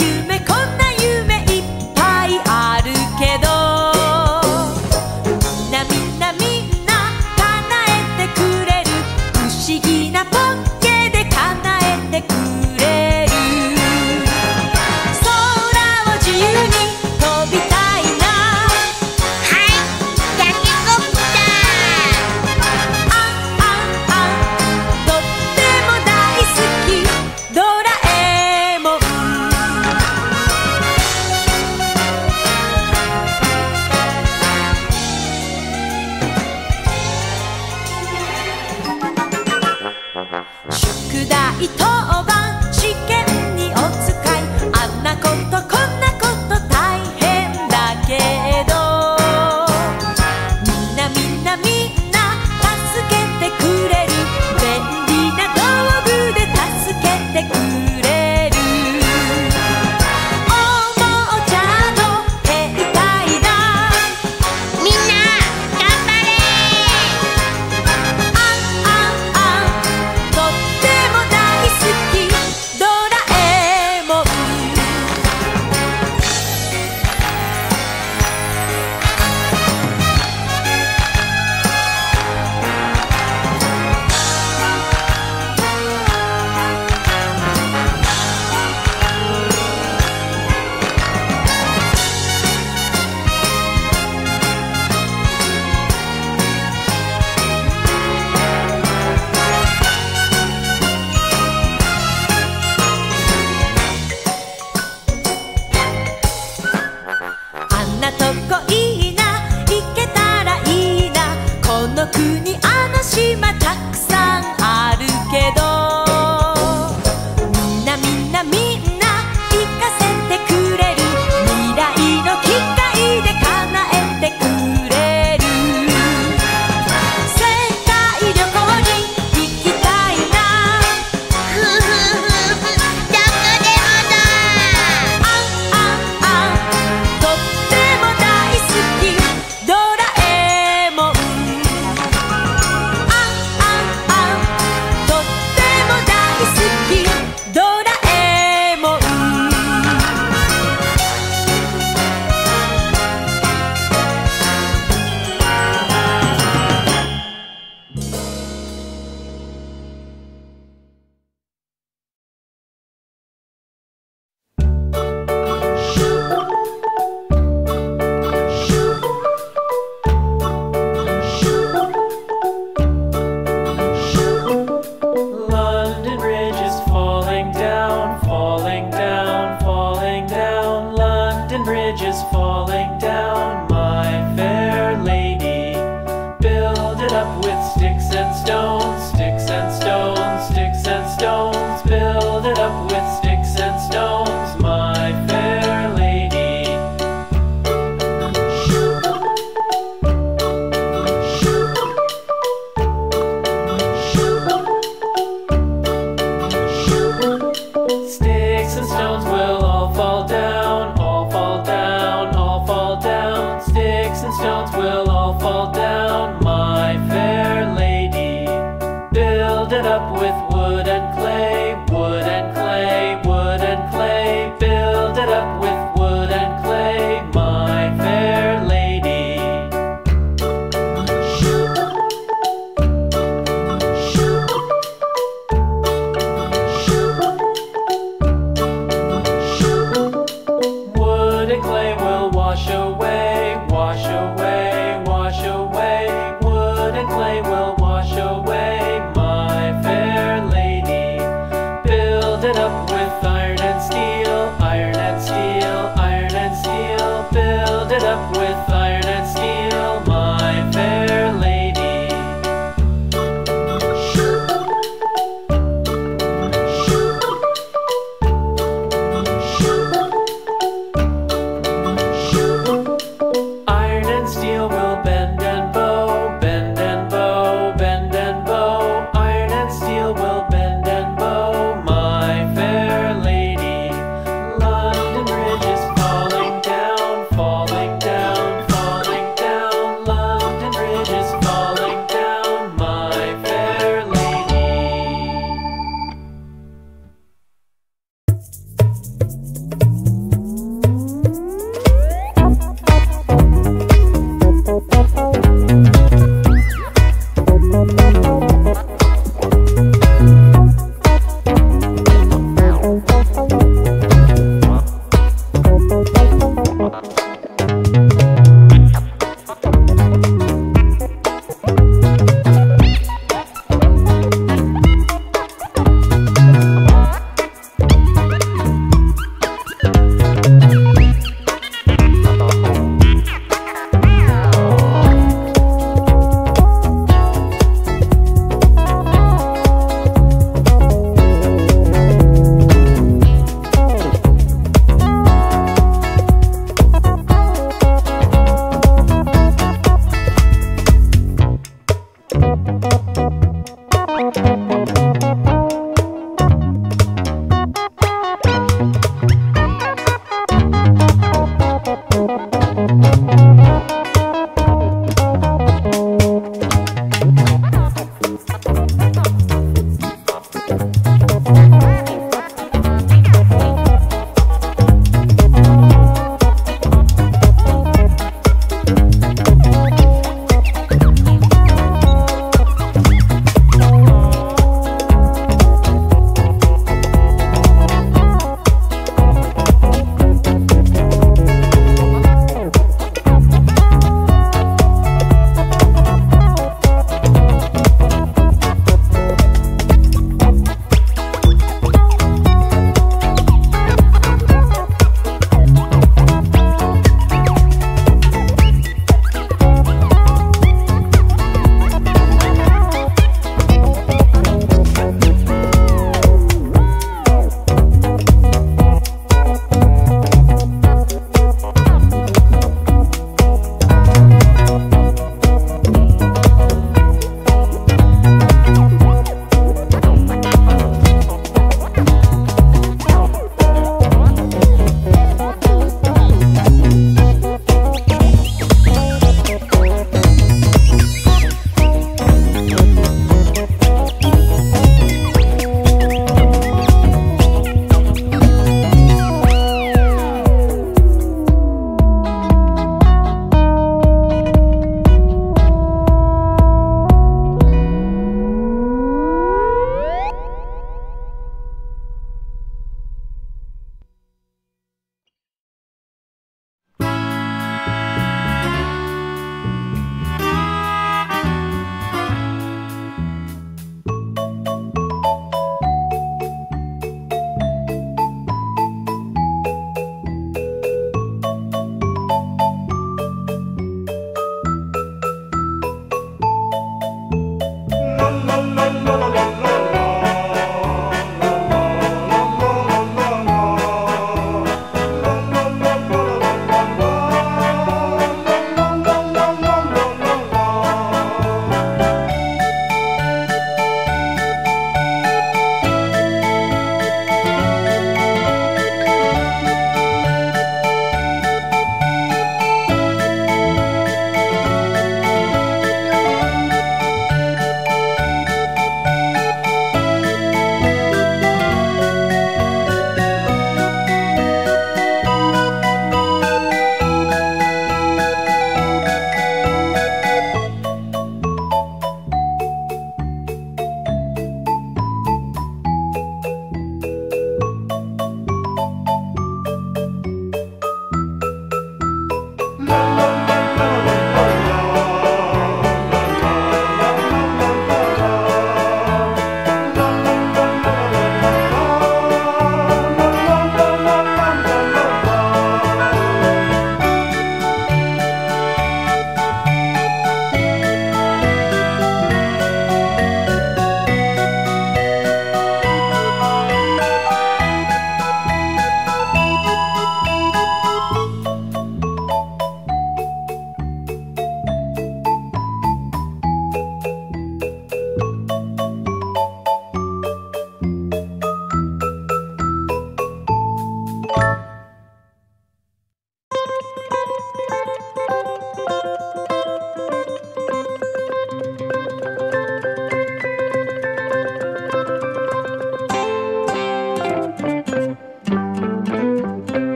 you. 宿題当番試験にお使い。あんなこと